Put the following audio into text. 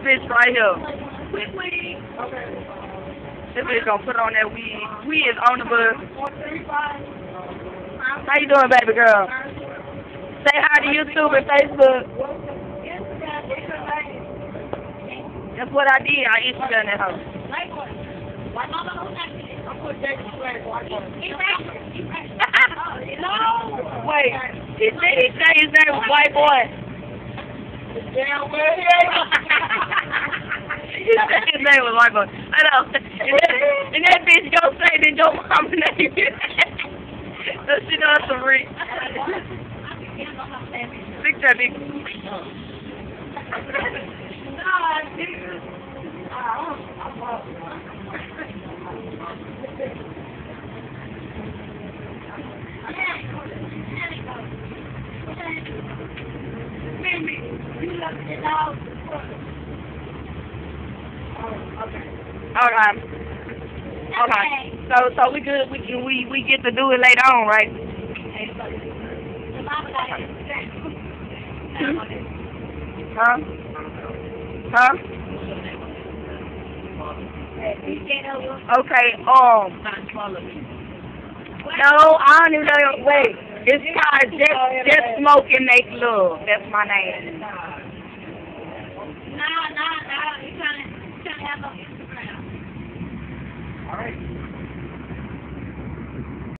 bitch right here. This bitch gonna put on that weed. We is on the bus. How you doing, baby girl? Say hi to YouTube and Facebook. That's what I did. I Instagram that hoe. Wait, he said he said his name was White Boy. he his name was White I know. And that, and that bitch go say that your mama name So she does some re. Fix that big. Okay. All right. Okay. So so we good. We can we we get to do it later on, right? Huh? Huh? Okay. Um. No, I don't even know. Wait. It's called just just smoke and make love. That's my name. A Instagram.